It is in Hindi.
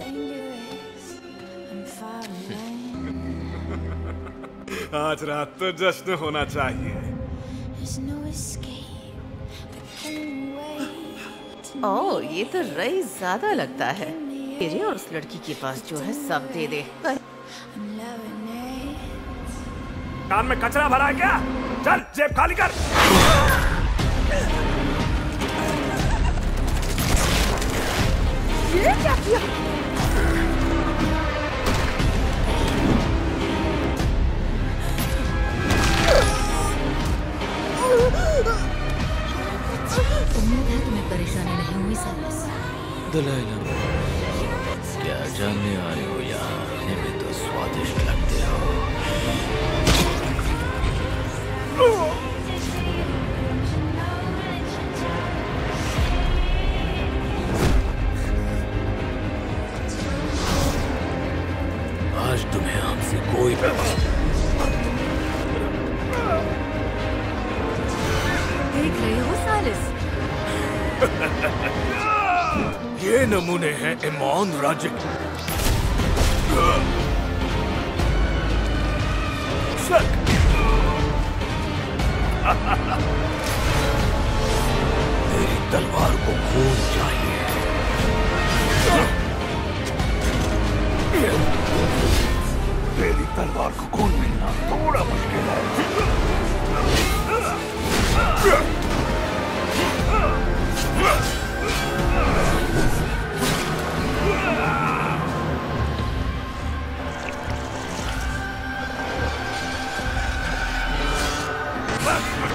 आज रात तो जश्न होना चाहिए. ओ ये तो रई ज़्यादा लगता है। तेरे और उस लड़की के पास जो है सब दे दे. कान में कचरा भरा है क्या? चल जेब खाली कर। परेशानी नहीं हुई क्या हो यहाँ में तो स्वादिष्ट लगते हो। आज तुम्हें हमसे कोई देख ये नमूने हैं इमोन राज्य। मेरी तलवार को खून चाहिए। तेरी तलवार को खून मिलना थोड़ा मुश्किल है। Yeah.